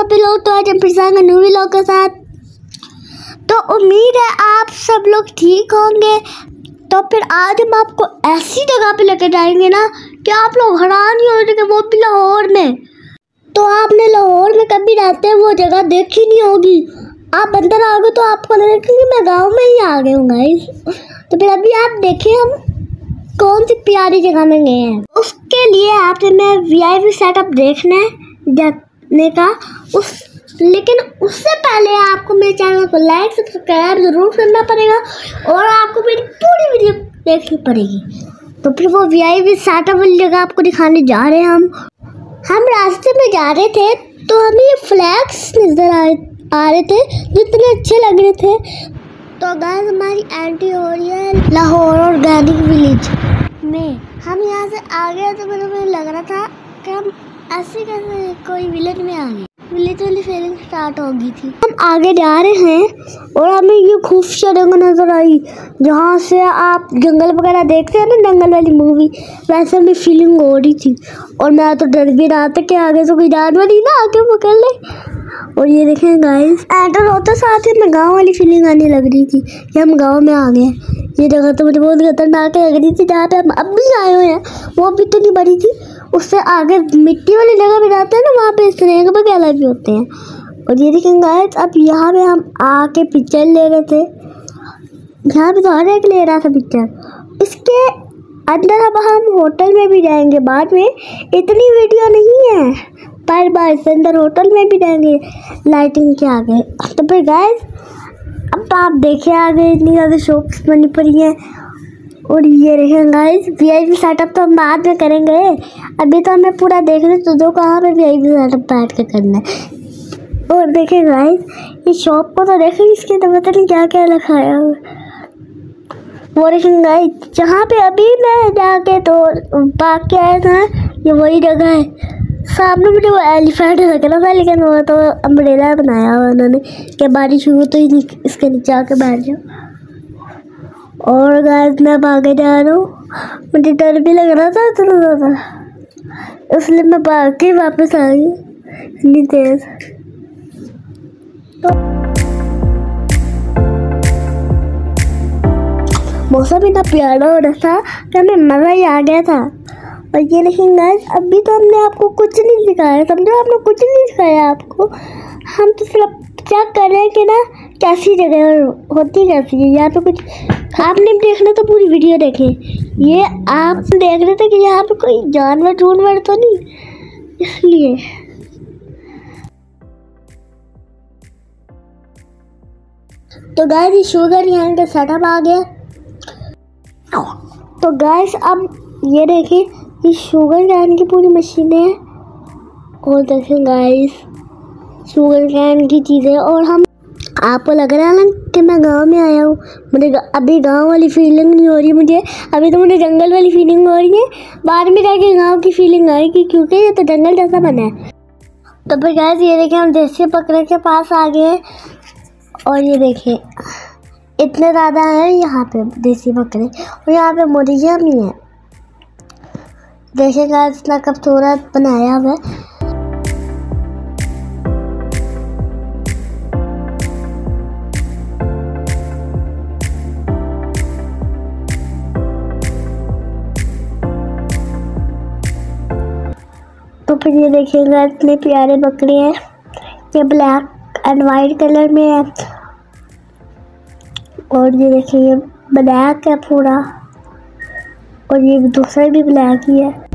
सभी लोग तो आज हम फिर से आएँगे न्यू व्लॉग के साथ। तो उम्मीद है आप सब लोग ठीक होंगे। तो फिर आज हम आपको ऐसी जगह पे लेके जाएँगे ना कि आप लोग हैरान ही हो जाएँगे वो भी लाहौर में। तो आपने लाहौर में कभी रहते हैं वो जगह देखी नहीं होगी। आप अंदर आओगे तो आपको लगेगा कि मैं गाँव में ही आ गए हूँ गाइस तो फिर अभी आप देखें हम कौन सी प्यारी जगह में गए हैं। उसके लिए आपने मैं वीआईपी सेटअप देखना है जाने का उस लेकिन उससे पहले आपको मेरे चैनल को लाइक सब्सक्राइब ज़रूर करना पड़ेगा और आपको मेरी पूरी वीडियो देखनी पड़ेगी. तो फिर वो वीआईपी सेटअप वाली जगह आपको दिखाने जा रहे हैं हम। हम रास्ते में जा रहे थे तो हमें ये फ्लैग्स नज़र आ, आ रहे थे जो इतने अच्छे लग रहे थे। तो गाइस हमारी एंट्री हो रही है लाहौर ऑर्गेनिक विलेज में हम यहाँ से आ गए तो मुझे लग रहा था कि हम ऐसे कैसे कोई विलेज में आ गए? विलेज वाली फीलिंग स्टार्ट हो गई थी। हम आगे जा रहे हैं और हमें ये खूबसूरत जगह नज़र आई, जहाँ से आप जंगल वगैरह देखते हैं ना, जंगल वाली मूवी वैसे हमें फीलिंग हो रही थी। और मैं तो डर भी रहा था कि आगे से कोई जानवर ही ना आके पकड़ ले। और ये देखें गाइस एंटर होते साथ ही मैं गाँव वाली फीलिंग आने लग रही थी कि हम गाँव में आ गए। ये जगह तो मुझे बहुत खतरनाक लग रही थी, जहाँ पे हम अब भी आए हुए हैं, वो भी इतनी बड़ी थी। उससे आगे मिट्टी वाली जगह पे जाते हैं ना, वहाँ पे स्नेक वगैरह भी होते हैं। और ये देखें गाइस अब यहाँ पे हम आके पिक्चर ले रहे थे। यहाँ पे तो हर एक ले रहा था पिक्चर इसके अंदर अब हम होटल में भी जाएँगे, बाद में इतनी वीडियो नहीं है। पर बार इसके अंदर होटल में भी जाएँगे लाइटिंग के आगे। तो फिर गाइस अब आप देखे आगे इतनी ज़्यादा शॉप्स बनी पड़ी हैं। और ये देखें गाइस वीआईपी सेटअप तो हम बाद में करेंगे। अभी तो हमें पूरा देख रहे तो दो कहाँ पे वीआईपी सेटअप बैठ के करना है। और देखें गाइस ये शॉप को तो देखें इसके तो पता नहीं क्या क्या है। वो देखें गाइस जहाँ पे अभी मैं जाके तो पार्क के आया था ये वही जगह है। सामने मुझे वो एलिफेंट लग रहा था, लेकिन वो तो अम्ब्रेला बनाया हुआ उन्होंने, कि बारिश हुई तो इसके नीचे आके बैठ जाओ। और गाइस मैं आगे जा रहा हूँ। मुझे डर भी लग रहा था इतना ज़्यादा। इसलिए मैं भाग के वापस आ गई। इतनी तेज। तो मौसम इतना प्यारा हो रहा था कि हमें मज़ा ही आ गया था। और ये लेकिन गाइस अभी तो हमने आपको कुछ नहीं सिखाया समझो? आपने कुछ नहीं सिखाया आपको। हम तो सिर्फ़ चेक कर रहे हैं कि ना कैसी जगह होती कैसी है यहाँ पे कुछ आपने देखना तो पूरी वीडियो देखें। ये आप देख रहे थे कि यहाँ पे कोई जानवर जानवर तो नहीं, इसलिए। तो गाइस ये शुगर यहाँ का सेटअप आ गया। तो गाइस अब ये देखिए ये शुगर कैन की पूरी मशीन है। और देखें गाइस शुगर कैन की चीज़ें, और हम आपको लग रहा है ना कि मैं गाँव में आया हूँ? मुझे अभी गाँव वाली फीलिंग नहीं हो रही मुझे। अभी तो मुझे जंगल वाली फीलिंग हो रही है। बाद में जाके गाँव की फीलिंग आएगी, क्योंकि ये तो जंगल जैसा बना है। तो फिर गैस ये देखिए, हम देसी बकरे के पास आ गए और ये देखिए, इतने ज़्यादा हैं यहाँ पे देसी बकरे। और यहाँ पे मुर्गियाँ भी हैं। देखिएगा इतना खूबसूरत बनाया हुआ है। तो फिर ये देखिएगा, इतने प्यारे बकरे हैं। ये ब्लैक एंड वाइट कलर में है। और ये देखिए, ये ब्लैक है पूरा। और ये दूसरा भी ब्लैक ही है।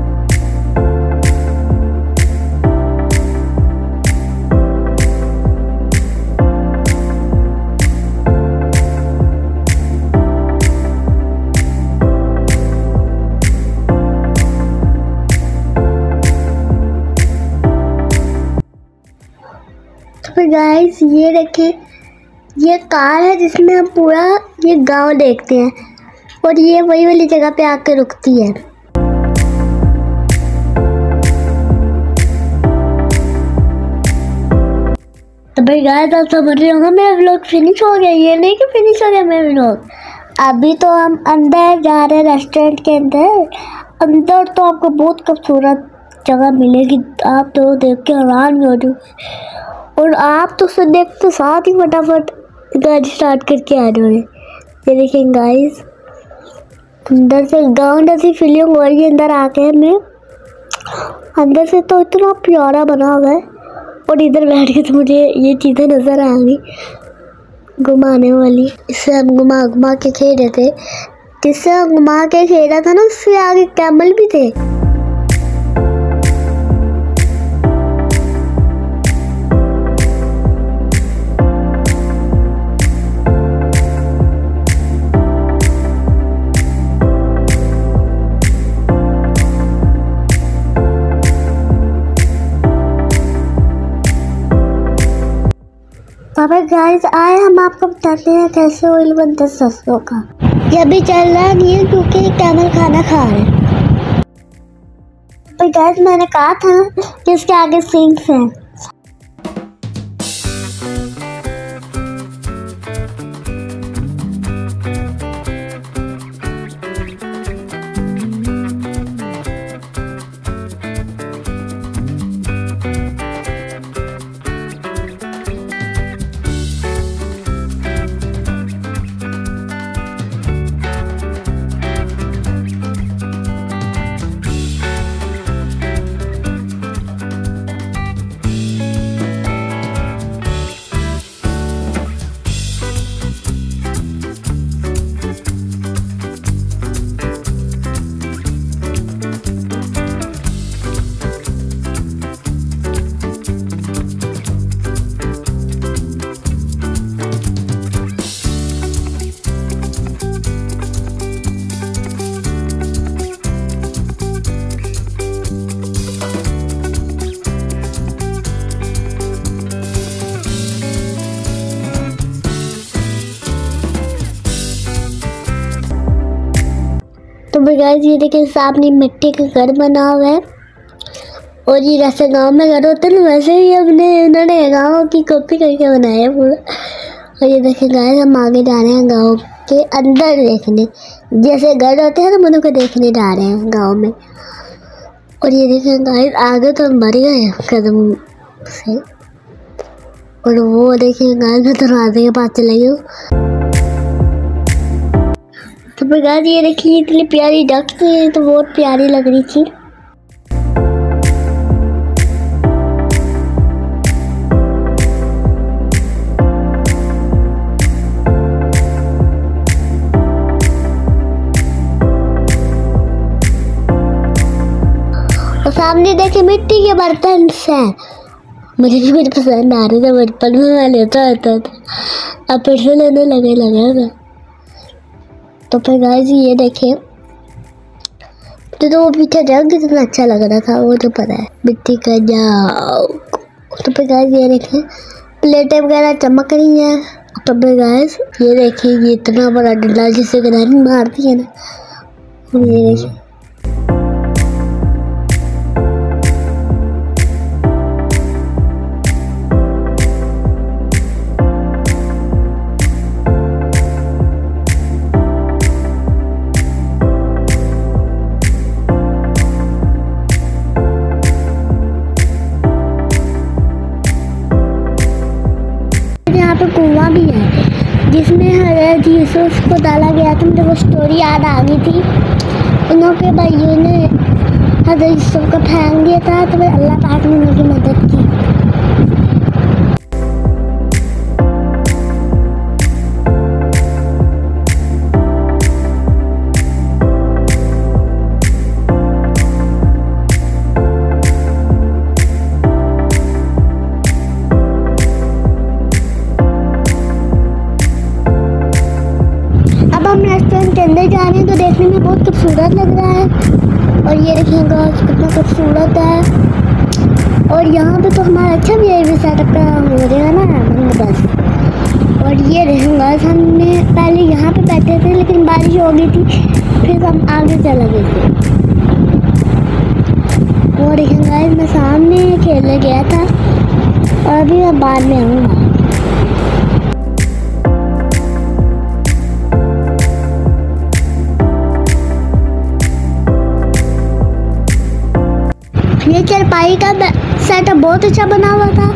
फिर गाइस ये देखिए, ये कार है जिसमें हम पूरा ये गाँव देखते हैं और ये वही वाली जगह पे आके रुकती है। तो भाई गाइस आप समझ रहे होंगे, मेरा व्लॉग फिनिश हो गया, ये नहीं कि फिनिश हो गया मेरा व्लॉग अभी तो हम अंदर जा रहे हैं रेस्टोरेंट के अंदर। अंदर तो आपको बहुत खूबसूरत जगह मिलेगी, आप तो देख के हैरान हो जाओगे। और आप तो सब देखते साथ ही फटाफट गाड़ी स्टार्ट करके आ रहे ये देखें गाइस अंदर से गाँव जैसी फीलिंग हो रही है, अंदर आके हमें। अंदर से तो इतना प्यारा बना हुआ है। और इधर बैठ के तो मुझे ये चीज़ें नज़र आ गई, घुमाने वाली। इससे हम घुमा घुमा के खेल रहे थे। जिससे हम घुमा के खेल रहा था ना, उससे आगे कैमल भी थे। आपको बताते हैं कैसे ऑयल बनता है सरसों का। ये अभी चल रहा नहीं है क्योंकि कैमल खाना खा रहे हैं। पर गैस मैंने कहा था कि इसके आगे सिंक्स हैं। तो गाइस ये देखिए सामने मिट्टी का घर बना हुआ है। और ये जैसे गाँव में घर होते ना, वैसे ही अपने उन्होंने गाँव की कॉपी करके बनाया पूरा। और ये देखिए गाइस हम आगे जा रहे हैं गाँव के अंदर देखने। जैसे घर होते हैं ना उनको देखने जा रहे हैं गाँव में। और ये देखें गाइस आगे तो हम बढ़ गए कदम से। और वो देखिए गाइस मैं दरवाजे के पास चले गई तो बगैर ये देखिए इतनी प्यारी डक थी तो बहुत प्यारी लग रही थी। और सामने देखे मिट्टी के बर्तन से। मुझे भी कुछ पसंद आ रहे थे, बचपन में मैं लेता रहता था। अब फिर से लेने लगे लगे मैं तो फिर गाइस ये देखें। तो, तो वो पीछे रंग कितना अच्छा लग रहा था वो तो पता है। मिट्टी का जाओ। तो फिर गाइस ये देखें। प्लेटें वगैरह चमक रही हैं। तो फिर गाइस ये देखिए ये इतना बड़ा डंडा जिसे ग्रहण मारती है ना। ये देखिए था मुझे वो स्टोरी याद आ गई थी, उन्होंने भाइयों ने हर यूसुफ को फेंक दिया था तो अल्लाह पाक ने उनकी मदद ये देखिएगा कितना खूबसूरत है। और यहाँ पे तो हमारा अच्छा भी है सेटअप का हो जाएगा ना बस। और ये रहेगा हमने पहले यहाँ पे बैठे थे, लेकिन बारिश हो गई थी, फिर हम आगे चले गए थे। और देखिएगा मैं सामने खेलने गया था, और अभी मैं बाद में आऊँगा। ये चरपाई का सेटअप बहुत अच्छा बना हुआ था।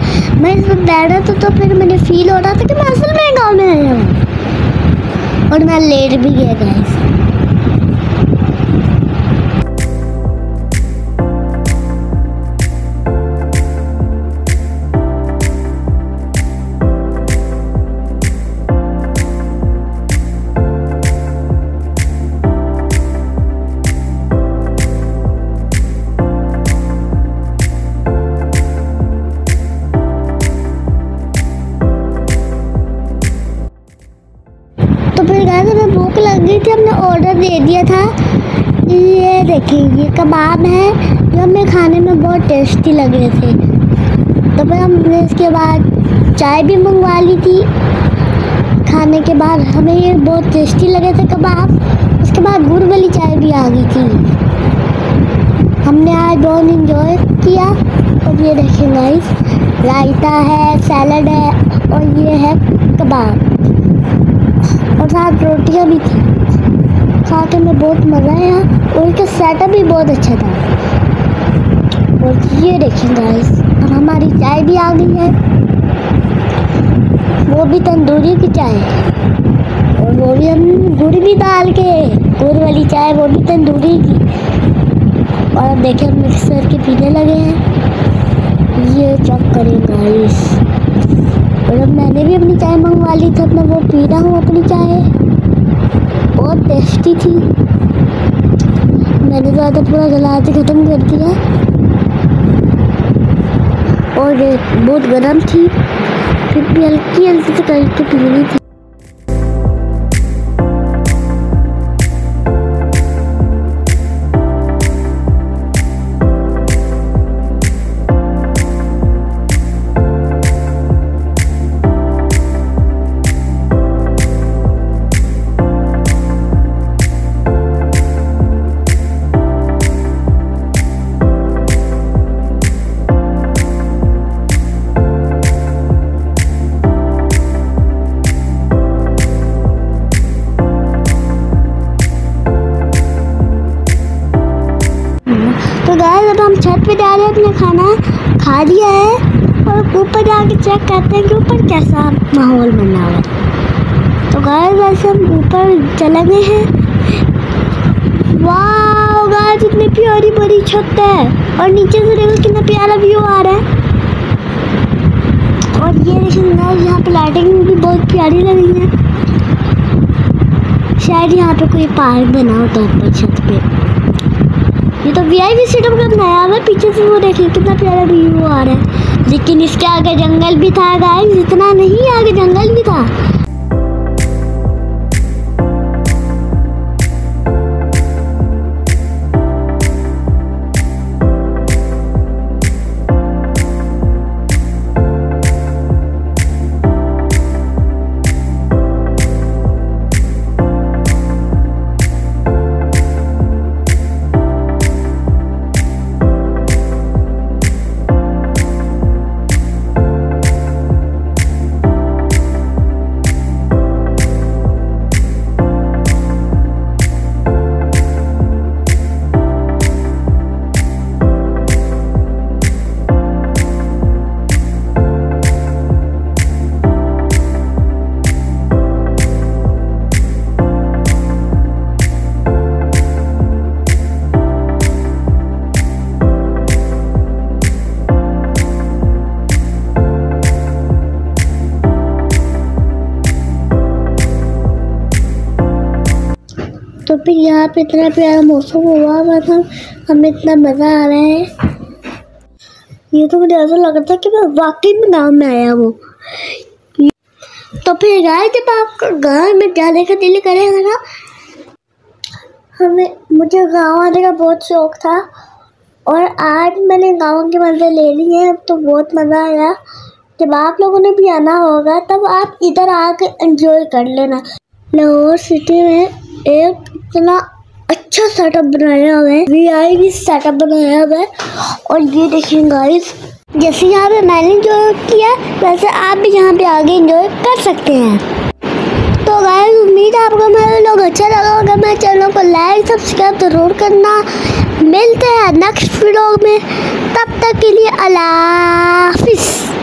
मैं इस बैठ रहा था तो फिर मैंने फील हो रहा था कि मैं असल में गाँव में आया हूँ। और मैं लेट भी गया था गाइस देखिए ये कबाब है। जो हमें खाने में बहुत टेस्टी लग रहे थे। तो फिर हमने इसके बाद चाय भी मंगवा ली थी। खाने के बाद हमें ये बहुत टेस्टी लगे थे कबाब। उसके बाद गुड़ वाली चाय भी आ गई थी। हमने आज बहुत इंजॉय किया। और ये देखें गाइस रायता है सैलड है और ये है कबाब। और साथ रोटियाँ भी थी। खा के में बहुत मज़ा आया। और इसका सेटअप भी बहुत अच्छा था। और ये देखें गाइस और हमारी चाय भी आ गई है। वो भी तंदूरी की चाय और वो भी हम गुड़ भी डाल के, गुड़ वाली चाय वो भी तंदूरी की। और अब देखें मिक्सर के पीने लगे हैं। ये चेक करें गाइस और अब मैंने भी अपनी चाय मंगवा ली थी मैं वो पी रहा हूँ अपनी चाय। बहुत टेस्टी थी। मैंने तो आधा पूरा जला के ख़त्म कर दिया। और बहुत गर्म थी। फिर भी हल्की हल्की से करके पीनी थी। हैं अपना खाना खा लिया है और ऊपर जाके चेक करते हैं कि ऊपर कैसा माहौल बना हुआ है। तो गाय वैसे हम ऊपर चले गए हैं। वाह गाय इतनी प्यारी बड़ी छत है और नीचे से देखो कितना प्यारा व्यू आ रहा है। और ये देखिए गाइस यहाँ पे लाइटिंग भी बहुत प्यारी लग रही है। शायद यहाँ पे कोई पार्क बना होता है ऊपर छत पे। ये तो वी आई वी सीटअप का नया हुआ पीछे से वो देखिए कितना प्यारा व्यू आ रहा है। लेकिन इसके आगे जंगल भी था गाइस इतना नहीं आगे जंगल भी था। यहाँ पे इतना प्यारा मौसम हुआ मतलब हमें इतना मज़ा आ रहा है। ये तो मुझे ऐसा लग रहा था कि मैं वाकई में गाँव में आया हूँ। तो फिर गाय जब आपका गाँव में जाने का दिल करेगा ना? हमें, मुझे गाँव आने का बहुत शौक था और आज मैंने गाँव के मज़े ले लिए हैं तो बहुत मज़ा आया। जब आप लोगों ने भी आना होगा, तब आप इधर आके एंजॉय कर लेना। लाहौर सिटी में एक इतना अच्छा सेटअप बनाया हुआ है। वी आई भी सेटअप बनाया हुआ है। और ये देखिए गाइस जैसे यहाँ पे मैंने इंजॉय किया, वैसे आप भी यहाँ पे आगे इंजॉय कर सकते हैं। तो गाइस उम्मीद है आपको मेरे लोग अच्छा लगा होगा। मेरे चैनल को लाइक सब्सक्राइब ज़रूर करना। मिलते हैं नेक्स्ट वीडियो में। तब तक के लिए अल्लाह हाफिज़।